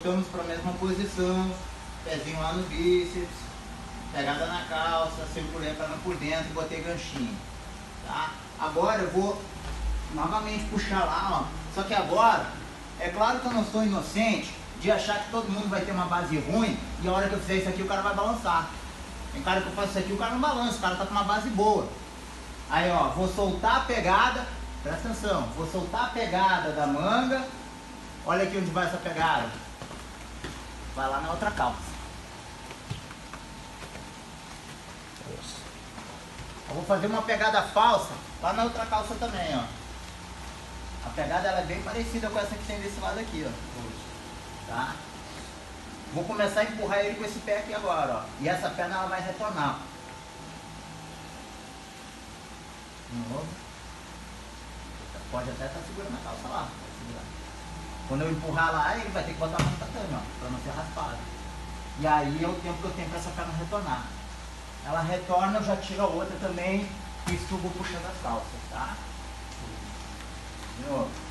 Voltamos para a mesma posição, pezinho lá no bíceps, pegada na calça, segurei a perna por dentro e botei ganchinho. Tá? Agora eu vou novamente puxar lá, ó. Só que agora, é claro que eu não sou inocente de achar que todo mundo vai ter uma base ruim e a hora que eu fizer isso aqui o cara vai balançar. Tem cara que eu faço isso aqui o cara não balança, o cara tá com uma base boa. Aí ó, vou soltar a pegada, presta atenção, vou soltar a pegada da manga. Olha aqui onde vai essa pegada vai lá na outra calça. Eu vou fazer uma pegada falsa lá na outra calça também, ó. A pegada ela é bem parecida com essa que tem desse lado aqui, ó. Tá? Vou começar a empurrar ele com esse pé aqui agora, ó. E essa perna ela vai retornar. De novo. Pode até estar tá segurando a calça lá. Quando eu empurrar lá, ele vai ter que botar a mão no tatame, ó, pra não ser raspado. E aí é o tempo que eu tenho pra essa perna retornar. Ela retorna, eu já tiro a outra também e subo puxando as calças, tá? De novo.